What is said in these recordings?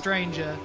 stranger.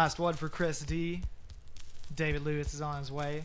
Last one for Krys D. David Louis is on his way.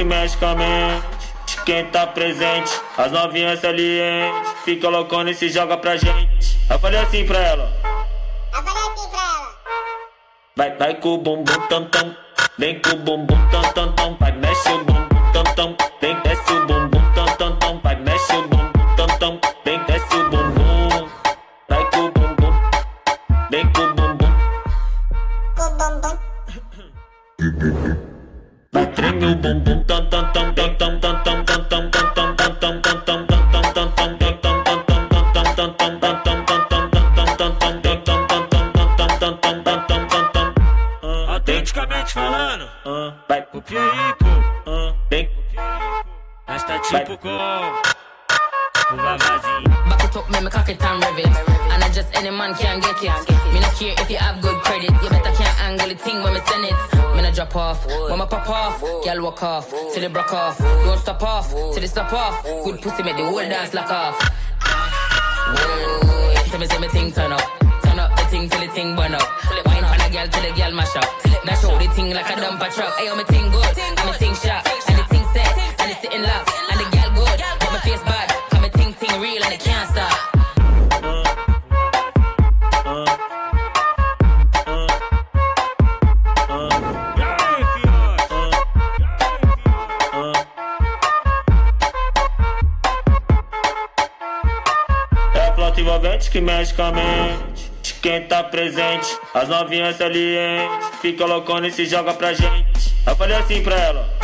magicamente. Quem tá presente, as novinhas salientes. Fica loucona e se joga pra gente. Eu falei assim pra ela. Eu falei assim pra ela. Vai, vai com o bumbum tam tam. Vem com o bumbum tam tam tam. Vai, mexe o bumbum. till it broke off. Don't stop off till it stop off. Good pussy make the whole dance lock off. As novinhas ali, hein? Se colocando e se joga pra gente. Eu falei assim pra ela.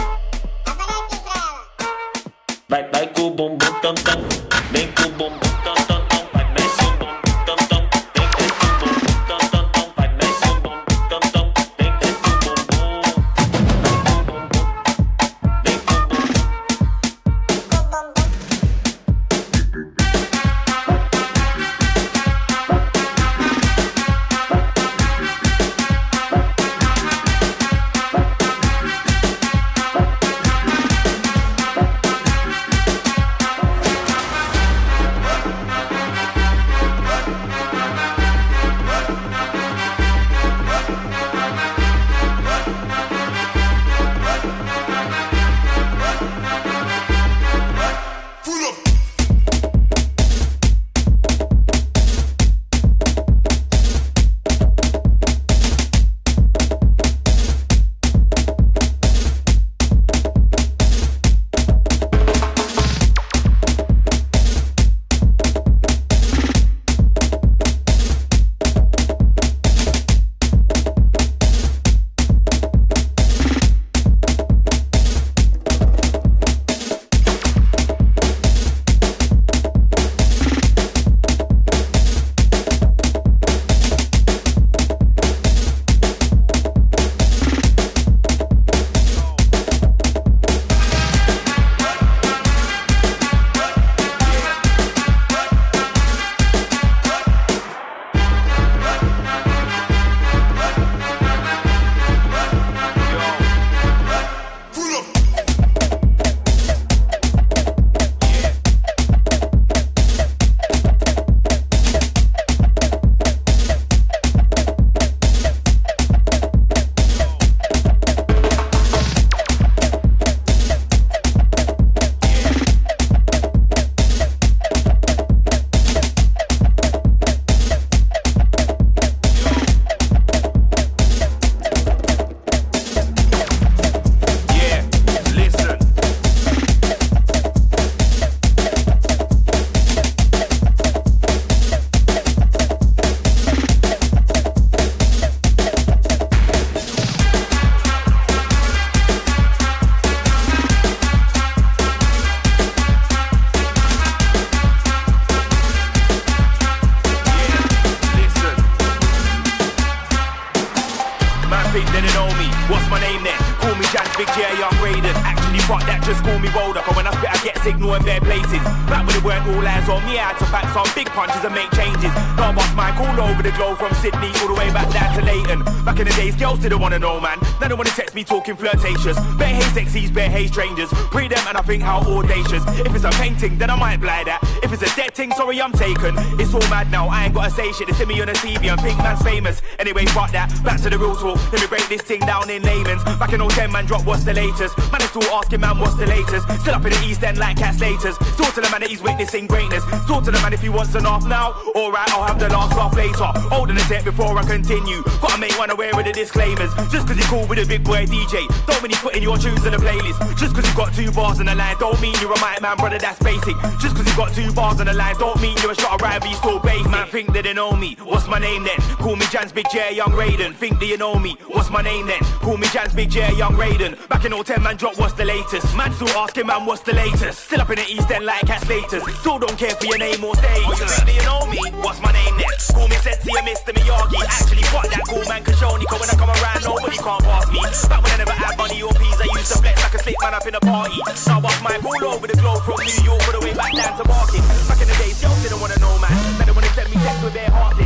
Flirtatious. Bare hey sexies, bare hey strangers. Pre them and I think how audacious. If it's a painting, then I might blind that. If it's a dead thing, sorry, I'm taken. It's all mad now, I ain't gotta say shit. They see me on the TV and think man's famous. Anyway, fuck that. Back to the real talk. Let me break this thing down in layman's. Back in 010, man, drop what's the latest. Man is still asking, man, what's the latest. Still up in the East End like Kat Slaters. Still to the man that he's witnessing greatness. Still to the man if he wants an off now. Alright, I'll have the last laugh later. Older than set before I continue. Gotta make one aware of the disclaimers. Just cause you're cool with a big boy DJ. Don't mean he's putting your tunes in the playlist. Just cause you got two bars on the line. Don't mean you're a mic man, brother, that's basic. Just cause you got two bars on the line. Don't mean you're a shot of rap, be so basic. Man, think that they know me. What's my name then? Call me Jans Big J, Young Raiden. Think that you know me. What's my name then? Call me Jans Big J, Young Raiden. Back in 010, man, drop what's the latest. Man, still asking, man, what's the latest? Still up in the East End like cat status. Still don't care for your name or status. You you know me? What's my name then? Call me Sensei or Mr. Miyagi. Actually, fuck that cool man, Kashoni. Cause when I come around, nobody can't pass me. Back when I never had money or peas, I used to flex like a slick man up in a party. Now I my all over the globe from New York all the way back down to Market. Back in the days, girls didn't wanna know, man. They wanna send me texts with their hearts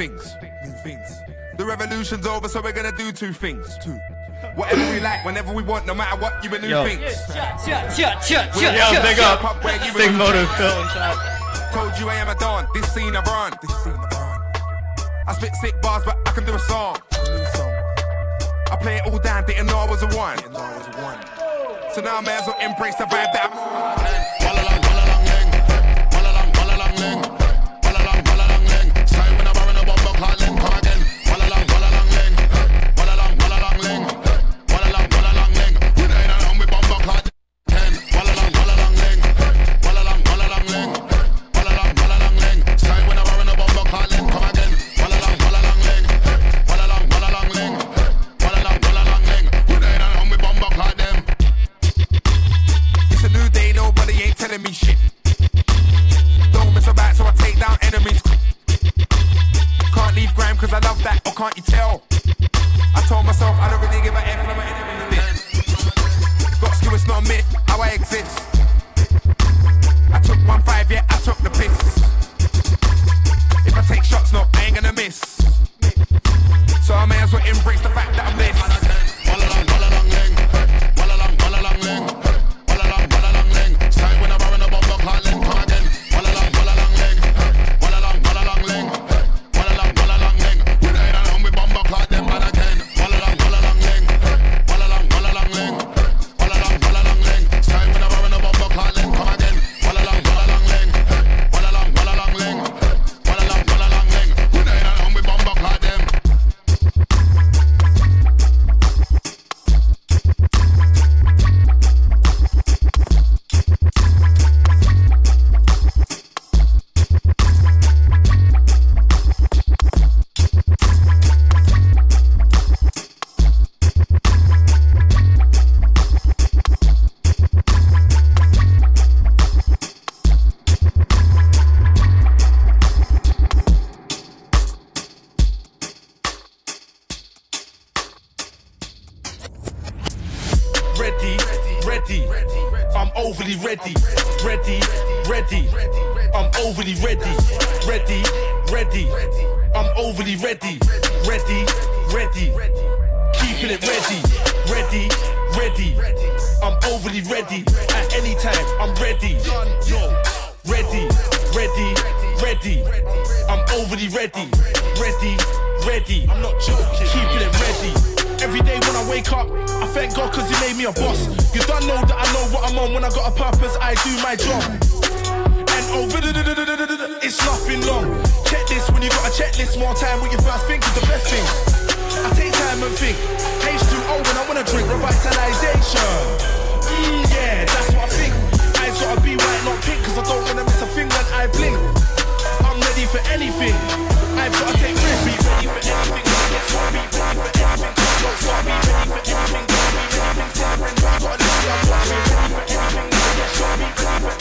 things. New things. The revolution's over, so we're gonna do two things. Two. Whatever we like, whenever we want, no matter what, you a new Yo. things. Yo, big up. Big motive, Phil and chat. Told you I am a don, this scene I run. This scene I run. I spit sick bars, but I can do a song. I play it all down, didn't know I was a one. So now I may as well embrace the vibe that I'm I'm overly ready, ready, ready. I'm overly ready, ready, ready. I'm overly ready, ready, ready. Keeping it ready, ready, ready. I'm overly ready. At any time, I'm ready. Ready, ready, ready. I'm overly ready, ready, ready. I'm not joking. Keeping it ready. Every day when I wake up, I thank God cause he made me a boss. You don't know that I know what I'm on. When I got a purpose, I do my job. And over it's nothing long. Check this when you got a checklist. More time with your first think is the best thing. I take time and think. H2O when I wanna drink revitalization. Mm, yeah, that's what I think. Eyes gotta be white, not pink, cause I don't wanna miss a thing when I blink. I'm ready for anything. I've gotta take risks. Be ready for anything. Hot. Be ready for anything. Be ready for anything. Be ready for anything. ready for anything.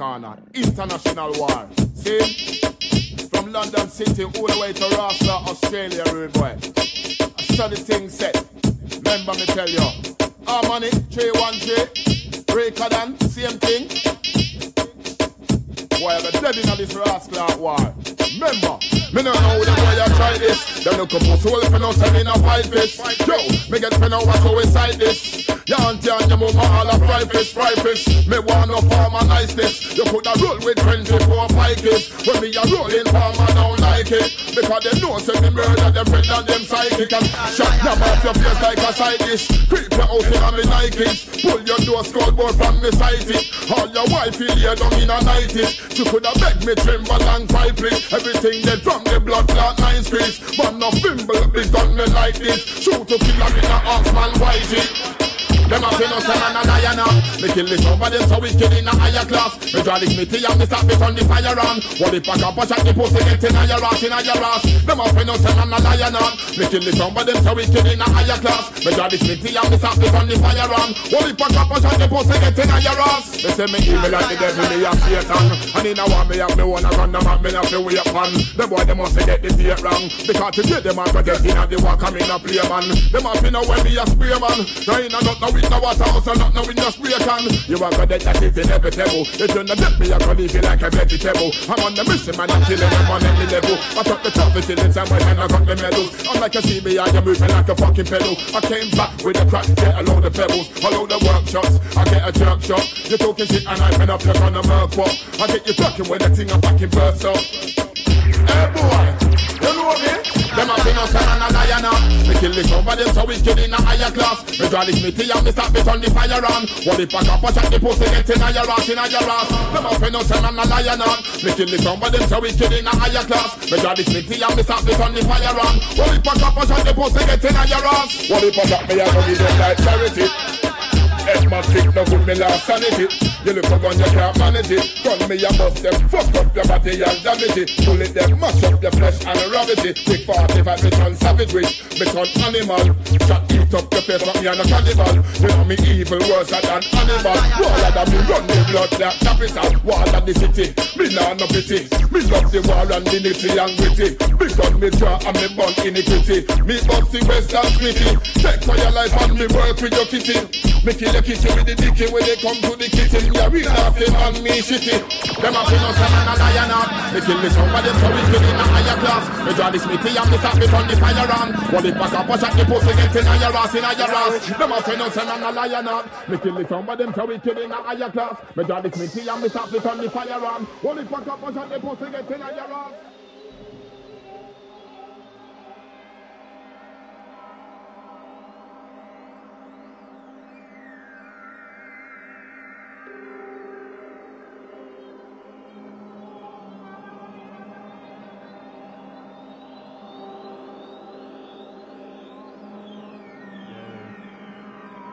Can kill this over them so we kill in a higher class. Me draw this mitty and me stop it on the fire on. What the pack up, push out the pussy get in a your ass, in a your ass. Them a fin us and a lion up. Me kill this over them so we kill in a higher class. Me draw this mitty and me stop it on the fire on. What the pack up, push out the pussy get in a your ass. They say me evil like the devil, me a Satan. And in a war me have me wanna run them and me have to wait upon. The boy them must get the date wrong. Because today them a go get in and they walk come in a play man. Them a fin when me a spray man. Now in a not no with no water house and not no with no spray can. You a go dead that is inevitable. If you not dead me a go leave you like a vegetable. I'm on the mission man, I'm killing them on any level. I took the top till it's somewhere and I got the medals. Unlike a CBI, you're moving like a fucking pedal. I came back with a crack, get a load of pebbles, a load of workshops. I get a jerk shot. You're talking shit and I pen up your on the murk walk. I get you talking when the thing I'm fucking burst up. Hey boy, you know me? Them a fin us and a lion up. Me kill this over them so we kill in a higher class. Me draw this mitty and me stop it on the fire on. What pack up, watch out the pussy get in a your ass, in a your ass. Them a fin us and a lion up. Me kill this over them so we kill in a higher class. Me draw this mitty and me stop it on the fire on. What pack up, watch out the pussy get in a your ass. What the pack up, me a go give them like charity. Headmatic, no good, me last sanity. You look up on you can't manage it. Gun me a bust them, fuck up your body and damage it. Pull it them, mash up your flesh and ravage it. Quick 45, me turn savage with, me turn animal. Shot eat up your face, but me and a cannibal. You know me evil worse than animal. Wall of me run the blood, that capital. Wall of the city, me nah no pity. Me love the war and the nitty and gritty. Big gun me draw and me bun iniquity. Me bust the west and smitty. Take for your life and me work with your kitty. Me kill your kitty with the dicky when they come to the kitchen. Me a real nasty man, me shitty. Them a fin us and a lion up. Me kill over them so we kill in a higher class. Me draw this mitty and me stop it on the fire on. What the pack up, push out the pussy get in a your ass, in a your ass. Them a fin us and a lion up. Me kill over them so we kill in a higher class. Me draw this mitty and me stop it on the fire on.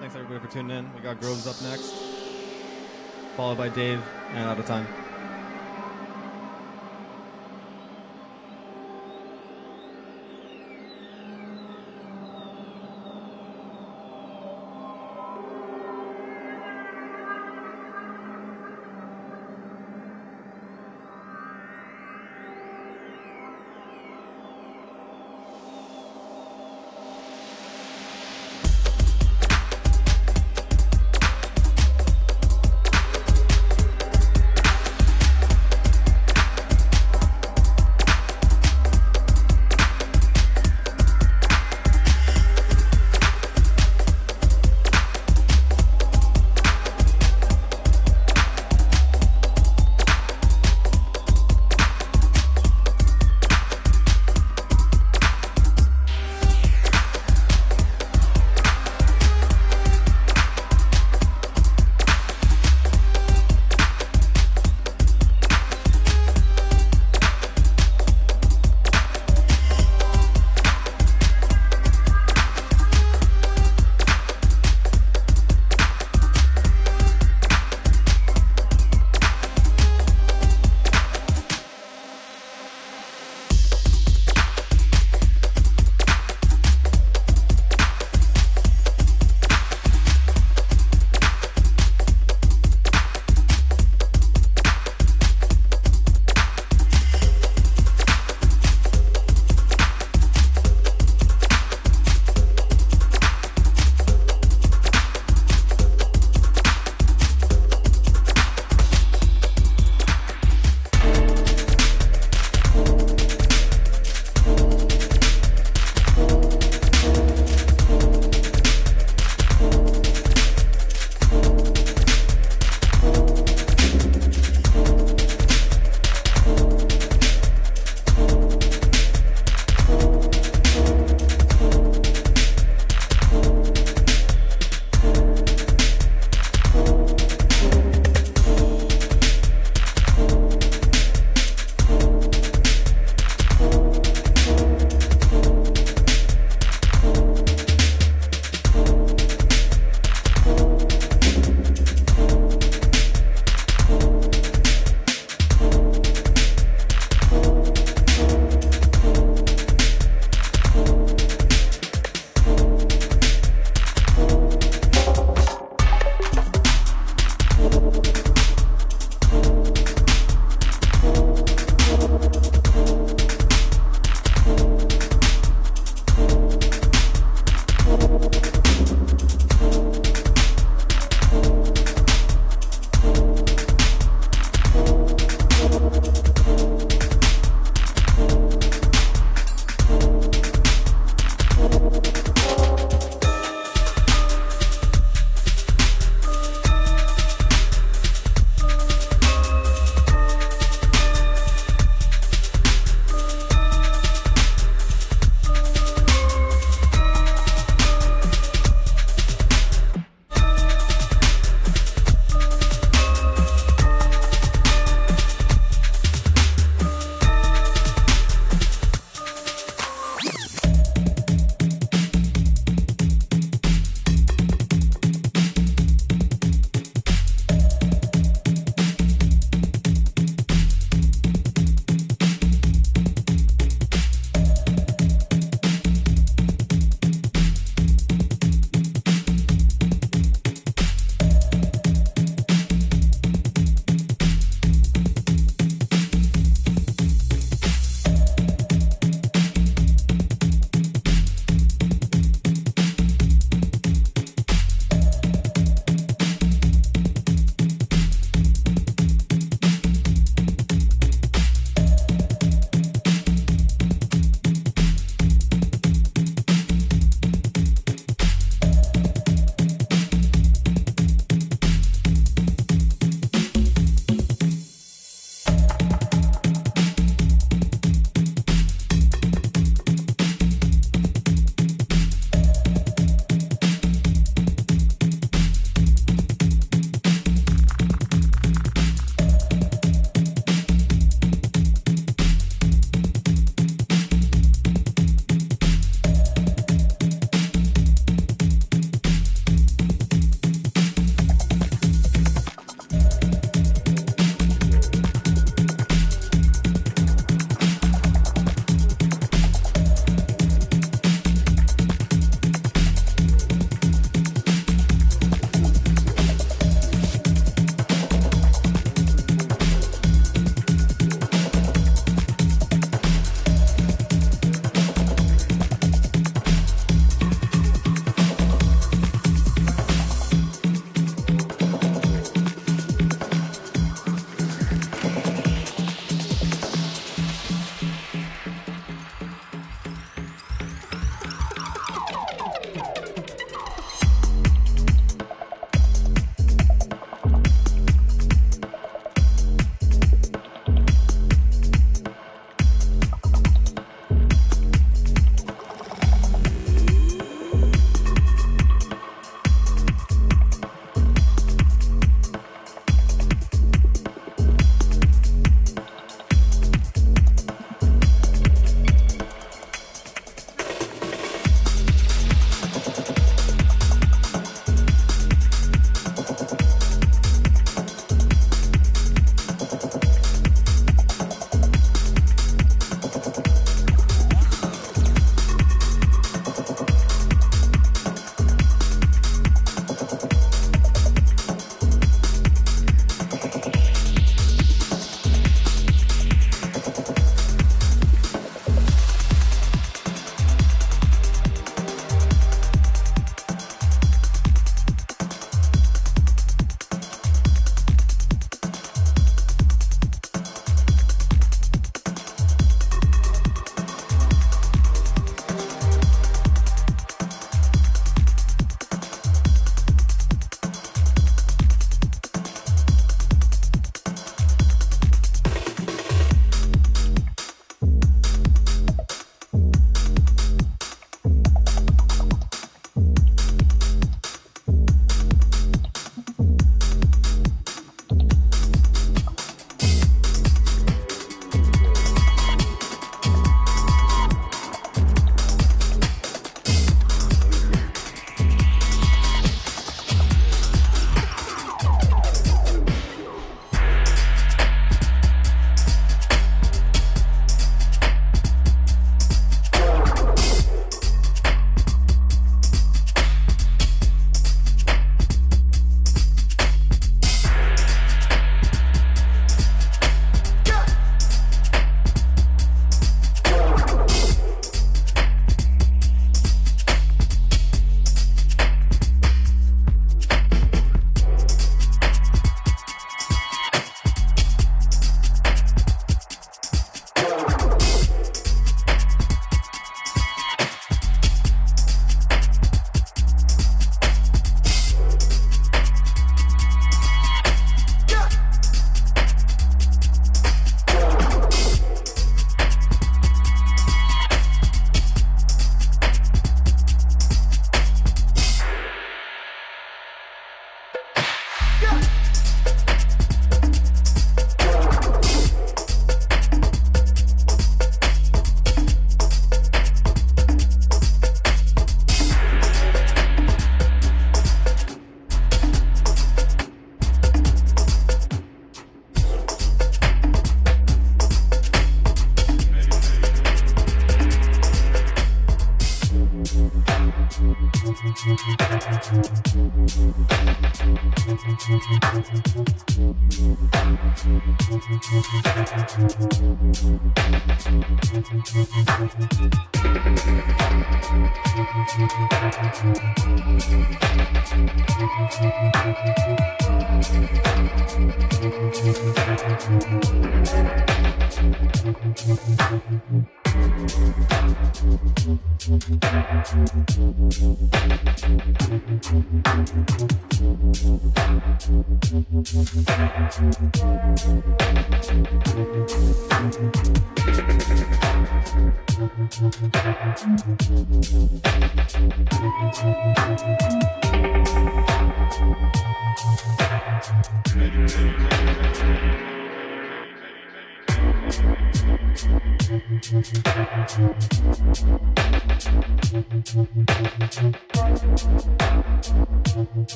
Thanks everybody for tuning in. We got Groves up next, followed by Dave and Outtatime.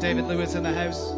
David Louis in the house.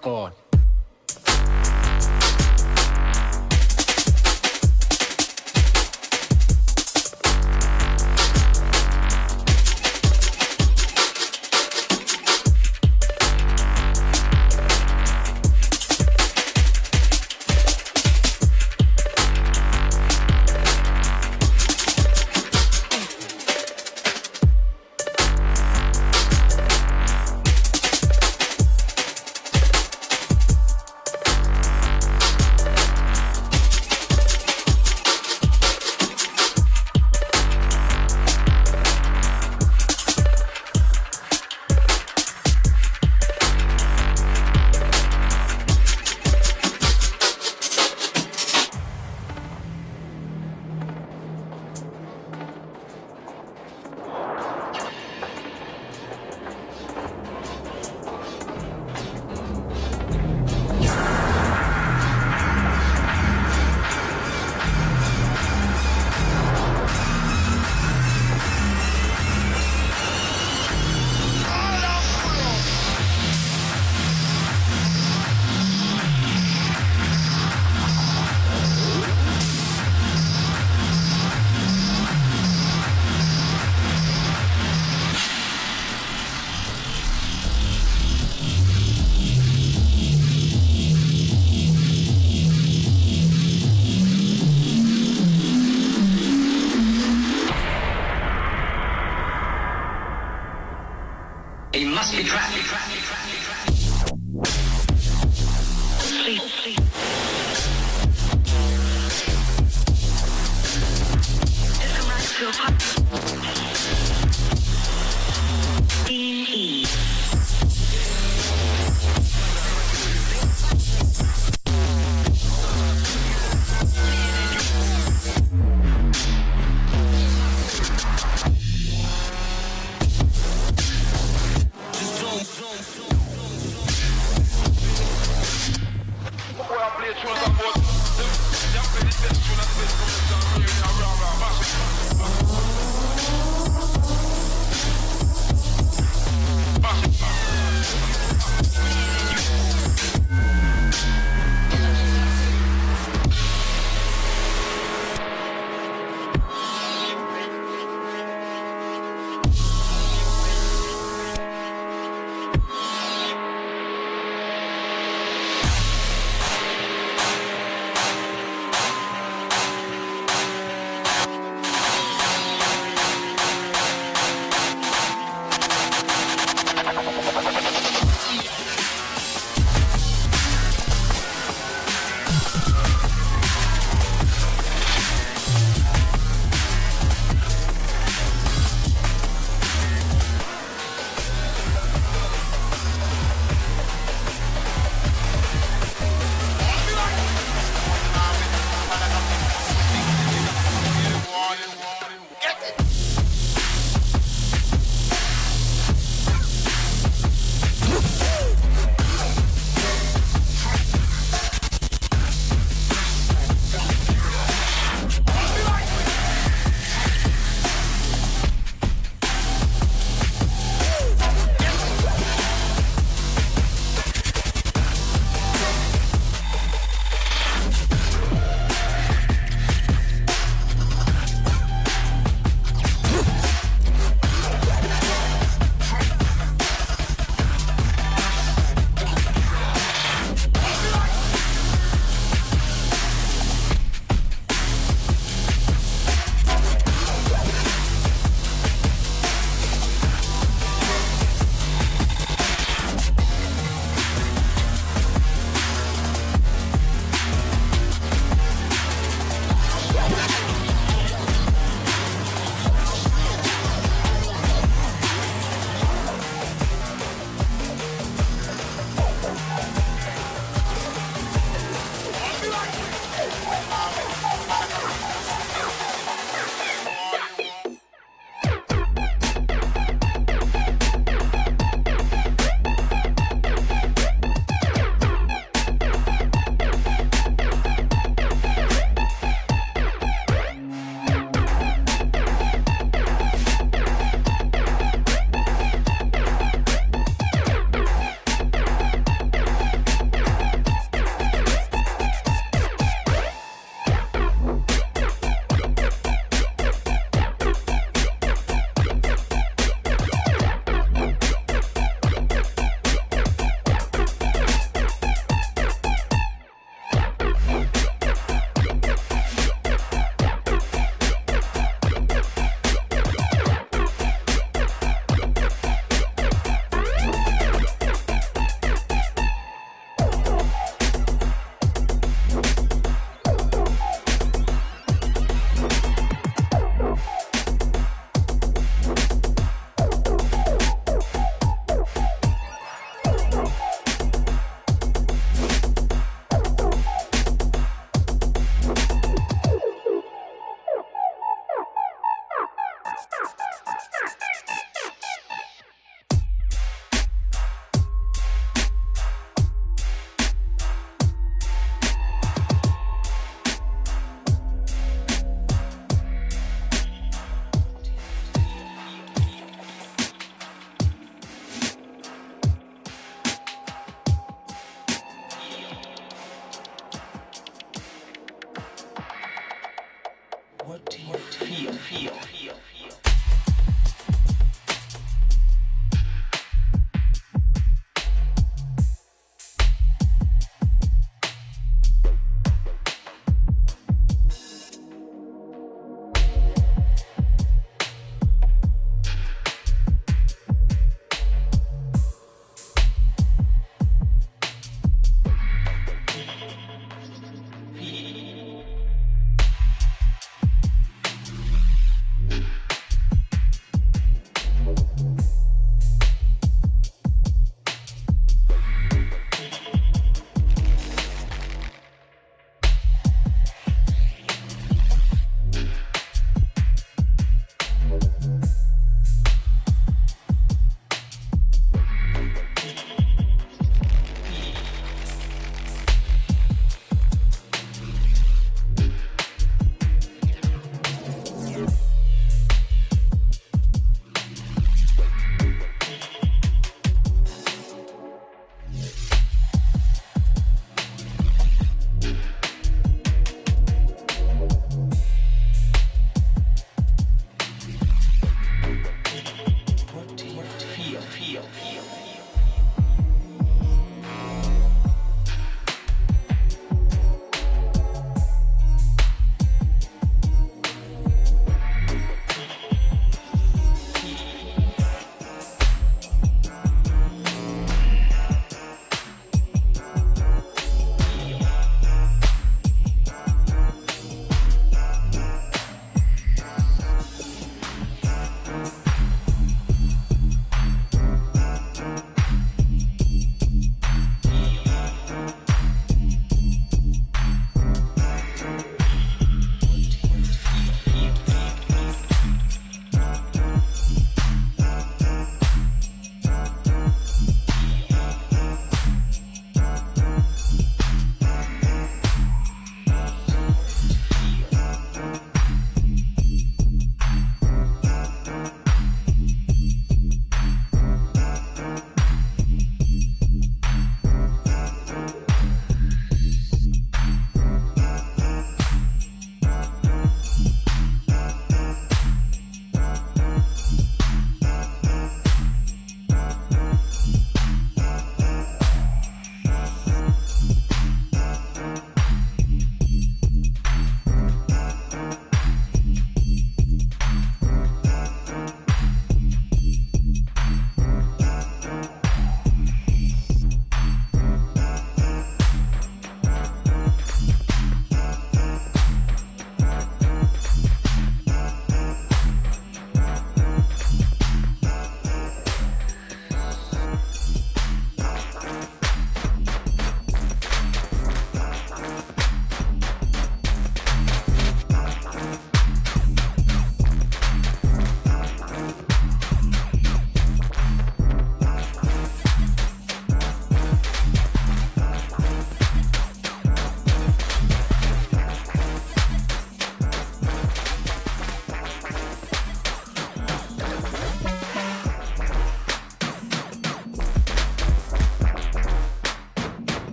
Get must be trapped.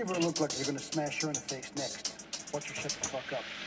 Give her a look like you're gonna smash her in the face next. Watch her shut the fuck up.